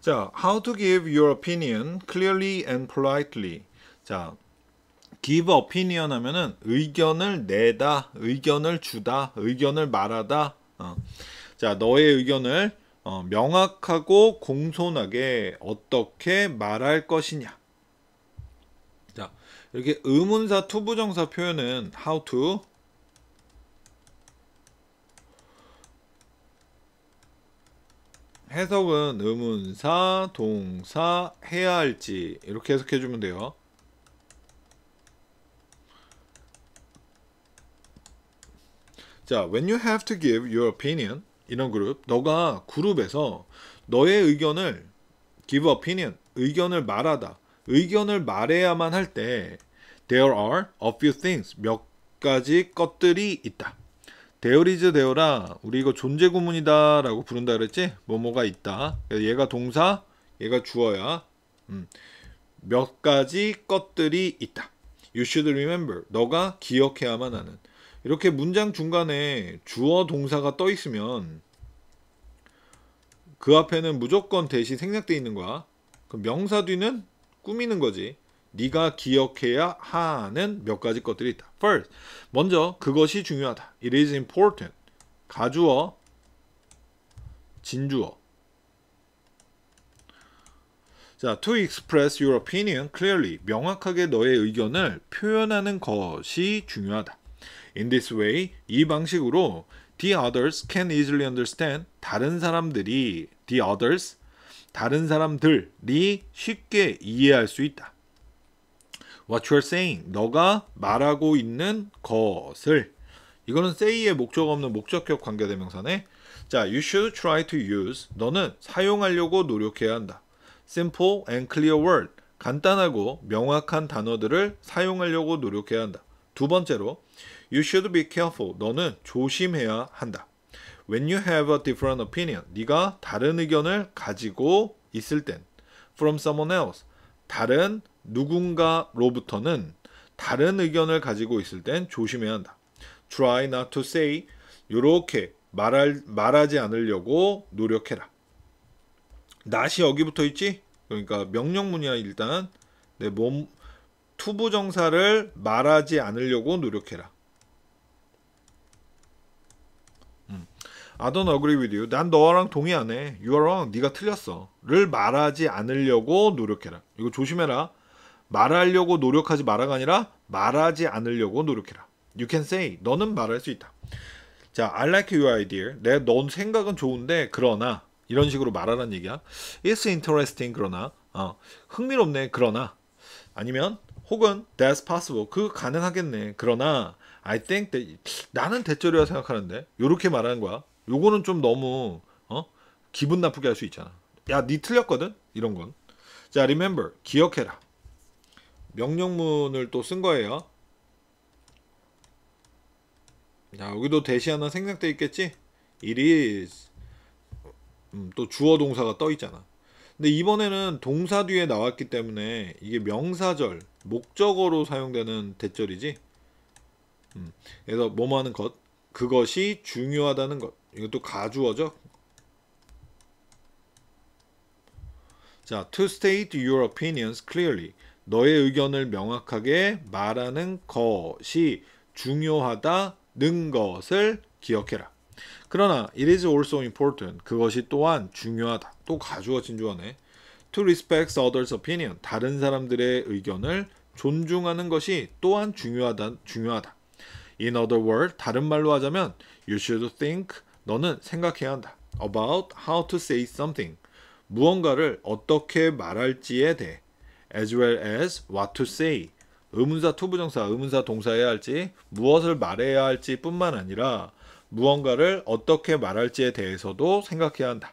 자, how to give your opinion clearly and politely. 자, give opinion 하면은 의견을 내다, 의견을 주다, 의견을 말하다. 어. 자, 너의 의견을 어, 명확하고 공손하게 어떻게 말할 것이냐. 자, 이렇게 의문사 투부정사 표현은 how to 해석은 의문사, 동사, 해야 할지 이렇게 해석해 주면 돼요. 자, when you have to give your opinion 이런 그룹, 너가 그룹에서 너의 의견을 give opinion, 의견을 말하다, 의견을 말해야만 할 때 there are a few things, 몇 가지 것들이 있다. Is there라 우리 이거 존재 구문이다 라고 부른다 그랬지? 뭐뭐가 있다. 얘가 동사, 얘가 주어야. 음. 몇 가지 것들이 있다. You should remember. 너가 기억해야만 하는. 이렇게 문장 중간에 주어 동사가 떠 있으면 그 앞에는 무조건 대시 생략돼 있는 거야. 그 명사 뒤는 꾸미는 거지. 네가 기억해야 하는 몇 가지 것들이 있다. First, 먼저 그것이 중요하다. It is important. 가주어, 진주어. 자, to express your opinion clearly. 명확하게 너의 의견을 표현하는 것이 중요하다. In this way, 이 방식으로 the others can easily understand. 다른 사람들이 the others 다른 사람들이 쉽게 이해할 수 있다. What you're saying, 너가 말하고 있는 것을 이거는 say의 목적 없는 목적격 관계대명사네. 자, you should try to use. 너는 사용하려고 노력해야 한다. Simple and clear word. 간단하고 명확한 단어들을 사용하려고 노력해야 한다. 두 번째로, you should be careful. 너는 조심해야 한다. When you have a different opinion, 네가 다른 의견을 가지고 있을 땐, from someone else, 다른 누군가로부터는 다른 의견을 가지고 있을 땐 조심해야 한다. Try not to say, 요렇게 말할, 말하지 않으려고 노력해라. not이 여기부터 있지? 그러니까 명령문이야 일단. 내 몸, 투부 정사를 말하지 않으려고 노력해라. I don't agree with you. 난 너랑 동의 안 해. You are wrong. 네가 틀렸어. 를 말하지 않으려고 노력해라. 이거 조심해라. 말하려고 노력하지 마라가 아니라 말하지 않으려고 노력해라. You can say. 너는 말할 수 있다. 자, I like your idea. 내 넌 생각은 좋은데 그러나 이런 식으로 말하라는 얘기야. It's interesting 그러나 어, 흥미롭네 그러나 아니면 혹은 that's possible 그 가능하겠네 그러나 I think that 나는 대절이라 생각하는데 요렇게 말하는 거야. 요거는 좀 너무 어? 기분 나쁘게 할 수 있잖아. 야, 니 틀렸거든? 이런 건. 자, remember. 기억해라. 명령문을 또 쓴 거예요. 자, 여기도 대시 하나 생략돼 있겠지? It is. 음, 또 주어 동사가 떠 있잖아. 근데 이번에는 동사 뒤에 나왔기 때문에 이게 명사절, 목적어로 사용되는 대절이지. 음, 그래서 뭐뭐 하는 것, 그것이 중요하다는 것. 이것도 가주어죠. 자, to state your opinions clearly. 너의 의견을 명확하게 말하는 것이 중요하다는 것을 기억해라. 그러나 it is also important. 그것이 또한 중요하다. 또 가주어 진주어네. to respect others' opinion. 다른 사람들의 의견을 존중하는 것이 또한 중요하다. 중요하다. In other words, 다른 말로 하자면 you should think 너는 생각해야 한다. About how to say something. 무언가를 어떻게 말할지에 대해. As well as what to say. 의문사 투부정사, 의문사 동사해야 할지, 무엇을 말해야 할지 뿐만 아니라 무언가를 어떻게 말할지에 대해서도 생각해야 한다.